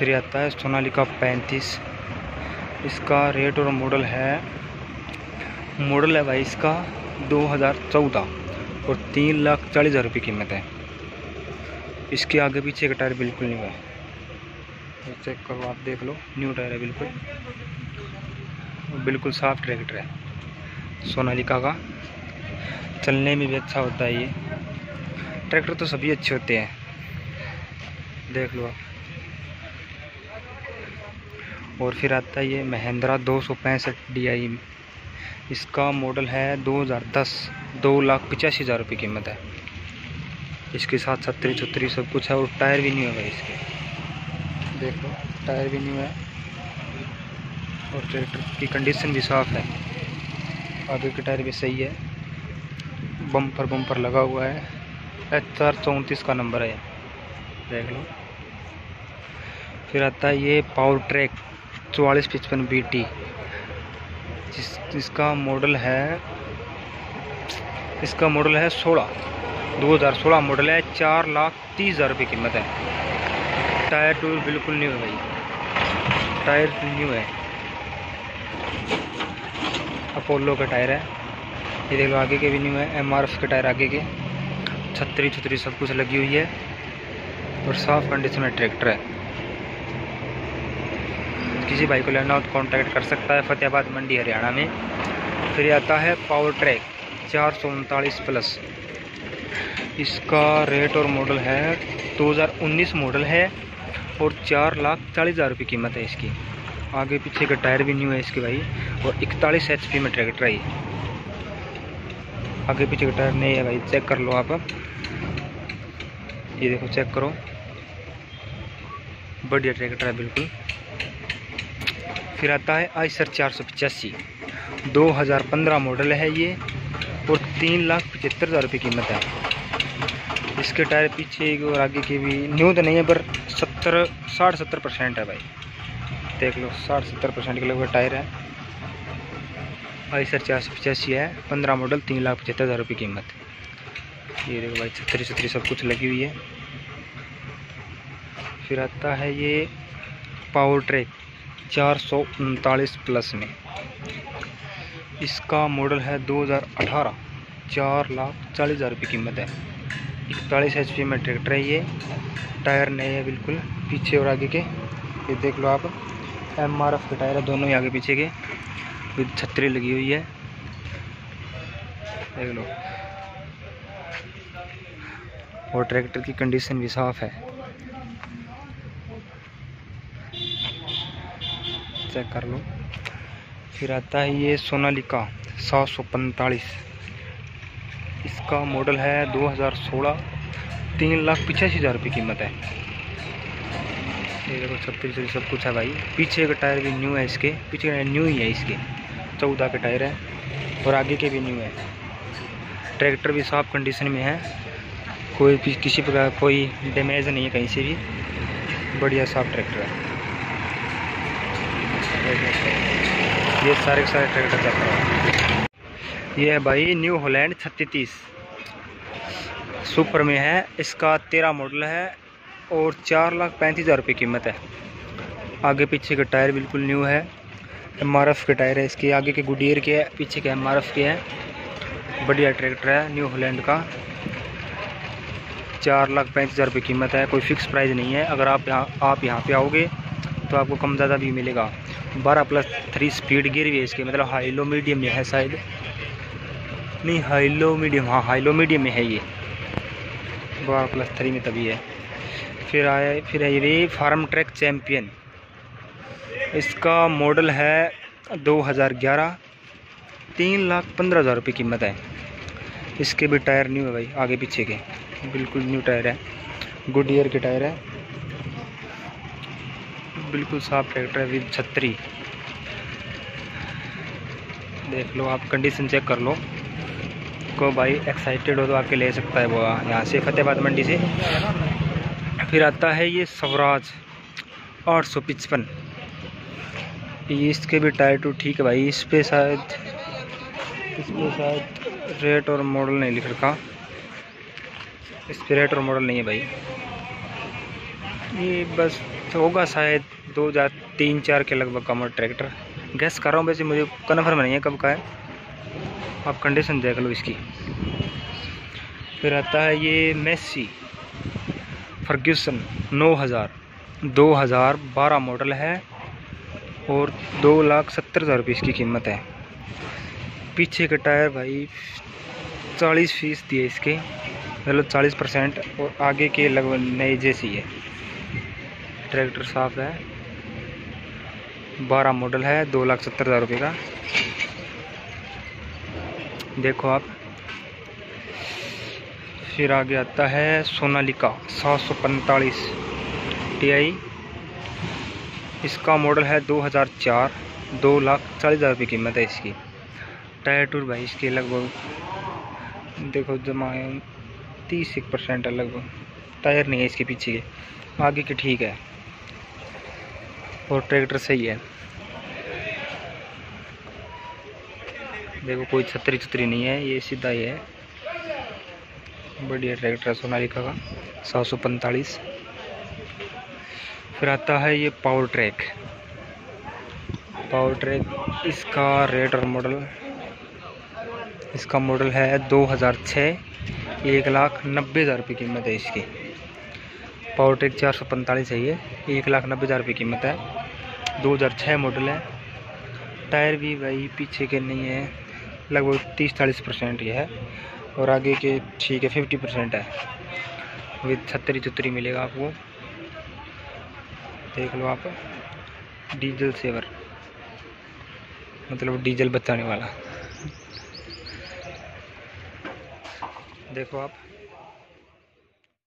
फिर आता है, सोनालिका पैंतीस। इसका रेट और मॉडल है मॉडल है भाई इसका 2014 और तीन लाख चालीस हज़ार रुपये कीमत है। इसके आगे पीछे का टायर बिल्कुल नहीं हुआ। है चेक करो, आप देख लो न्यू टायर है बिल्कुल। बिल्कुल साफ़ ट्रैक्टर है, सोनालिका का। चलने में भी अच्छा होता है ये। ट्रैक्टर तो सभी अच्छे होते हैं। देख लो आप। और फिर आता है ये महिंद्रा दो सौ पैंसठ डी आई इसका मॉडल है 2010 दो लाख पचासी हज़ार रुपये कीमत है। इसके साथ छतरी छतरी सब कुछ है और टायर भी नहीं है भाई इसके। देख लो टायर भी नहीं है और ट्रैक्टर की कंडीशन भी साफ़ है। आगे के टायर भी सही है। बम्पर बम्पर लगा हुआ है। एच आर चौंतीस का नंबर है देख लो। फिर आता है ये पावर ट्रैक चौवालीस पचपन बी टी जिस, जिसका मॉडल है इसका मॉडल है सोलह 2016 मॉडल है, चार लाख तीस हज़ार रुपये कीमत है। टायर टूर बिल्कुल न्यू है भाई। टायर न्यू है। अपोलो का टायर है। ये देख लो आगे के भी न्यू है। एम आर एफ़ के टायर आगे के। छतरी छतरी सब कुछ लगी हुई है। और साफ़ कंडीशन में ट्रैक्टर है। किसी भाई को लेना हो तो कॉन्टैक्ट कर सकता है फतेहाबाद मंडी, हरियाणा में। फिर आता है पावर ट्रैक चार सौ उनतालीस प्लस इसका रेट और मॉडल है 2019 मॉडल है और चार लाख चालीस हज़ार रुपये कीमत है इसकी। आगे पीछे का टायर भी न्यू है इसके भाई और इकतालीस एच में ट्रैक्टर है आगे पीछे का टायर नहीं है भाई चेक कर लो आप। ये देखो चेक करो। बढ़िया ट्रैक्टर है बिल्कुल। फिर आता है आइसर चार सौ पचासी। दो हज़ार पंद्रह मॉडल है ये और तीन लाख पचहत्तर हज़ार रुपये कीमत है। इसके टायर पीछे और आगे के भी न्यू तो नहीं है, पर सत्तर, साठ सत्तर परसेंट है भाई। देख लो, साठ सत्तर परसेंट के लगभग टायर है। आइसर चार सौ पचासी है, पंद्रह मॉडल, तीन लाख पचहत्तर हज़ार रुपये कीमत। ये देखो भाई, छतरी छतरी सब कुछ लगी हुई है। फिर आता है ये पावर ट्रैक। चार सौ उनतालीस प्लस में। इसका मॉडल है 2018 चार लाख चालीस हज़ार रुपये कीमत है। इकतालीस एच में ट्रैक्टर है ये। टायर नए है बिल्कुल, पीछे और आगे के। ये देख लो आप एम आर एफ़ के टायर है, दोनों ही आगे पीछे के। विद छतरी लगी हुई है। देख लो। और ट्रैक्टर की कंडीशन भी साफ़ है। चेक कर लो। फिर आता है ये सोनालिका, सात सौ पैंतालीस। इसका मॉडल है 2016 तीन लाख पिचासी हज़ार रुपये कीमत है। ये देखो, छत्तीस सब कुछ है भाई। पीछे का टायर भी न्यू है इसके। पीछे का न्यू ही है इसके। चौदह के टायर है और आगे के भी न्यू है। ट्रैक्टर भी साफ़ कंडीशन में है। कोई भी किसी प्रकार कोई डैमेज नहीं है कहीं से भी। बढ़िया साफ़ ट्रैक्टर है। ये सारे सारे ट्रैक्टर चल रहा है। ये है भाई न्यू होलैंड छत्तीस। सुपर में है, इसका तेरह मॉडल है और चार लाख पैंतीस हज़ार रुपये कीमत है। आगे पीछे के टायर बिल्कुल न्यू है। एम आर एफ़ के टायर है इसके, आगे के गुडियर के है, पीछे के एम आर एफ़ के हैं। बढ़िया ट्रैक्टर है न्यू होलैंड का। चार लाख पैंतीस हज़ार रुपये कीमत है, कोई फिक्स प्राइस नहीं है। अगर आप यहाँ आप यहाँ पे आओगे तो आपको कम ज़्यादा भी मिलेगा। बारह प्लस थ्री स्पीड गियर भी है इसके मतलब हाई लो मीडियम में है शायद। नहीं हाई लो मीडियम हाँ हाई लो मीडियम में है ये। बारह प्लस थ्री में तभी है। फिर आए फिर है ये फार्म ट्रैक चैम्पियन इसका मॉडल है 2011 तीन लाख पंद्रह हज़ार रुपये कीमत है। इसके भी टायर न्यू है भाई, आगे पीछे के। बिल्कुल न्यू टायर है। गुड ईयर के टायर है। बिल्कुल साफ़ ट्रैक्टर है विद छतरी। देख लो, आप कंडीशन चेक कर लो। को भाई एक्साइटेड हो तो आके ले सकता है वो, यहाँ से फतेहाबाद मंडी से। फिर आता है ये स्वराज आठ सौ पचपन। इसके भी टायर टू ठीक है भाई, इस पर शायद, इस पर शायद रेट और मॉडल नहीं लिख रखा। इस पर रेट और मॉडल नहीं है भाई। ये बस तो होगा शायद दो हज़ार तीन, चार के लगभग का मोटर ट्रैक्टर गैस कर रहा हूँ वैसे मुझे कन्फर्म नहीं है कब का है। आप कंडीशन देख लो इसकी। फिर आता है ये मेसी फर्ग्यूसन नौ हज़ार, दो हज़ार बारह मॉडल है और दो लाख सत्तर हज़ार रुपये इसकी कीमत है। पीछे के टायर भाई, चालीस फ़ीस दिए इसके। मतलब चालीस परसेंट और आगे के लगभग नए जैसी है। ट्रैक्टर साफ़ है। बारह मॉडल है, दो लाख सत्तर हज़ार रुपये का। देखो आप। फिर आगे आता है सोनालिका, सात सौ पैंतालीस टी आई इसका मॉडल है 2004 दो लाख चालीस हज़ार रुपये कीमत है इसकी। टायर टूर भाई, इसके लगभग, देखो जमा तीस एक परसेंट है लगभग। टायर नहीं है इसके पीछे के। आगे के ठीक है। और ट्रैक्टर सही है। देखो, कोई छतरी छतरी नहीं है, ये सीधा ही है। बढ़िया ट्रैक्टर है सोनालिका का, सात सौ पैंतालीस। फिर आता है ये पावर ट्रैक। पावर ट्रैक, इसका रेट और मॉडल। इसका मॉडल है 2006 एक लाख नब्बे हज़ार रुपये कीमत है इसकी। पावर ट्रैक चार सौ पैंतालीस है ये, एक लाख नब्बे हज़ार रुपये कीमत है। 2006 मॉडल है। टायर भी भाई पीछे के नहीं है। लगभग तीस चालीस परसेंट ये है और आगे के ठीक है, फिफ्टी परसेंट है। विद छतरी छतरी मिलेगा आपको। देख लो आप, डीजल सेवर। मतलब डीजल बचाने वाला। देखो आप।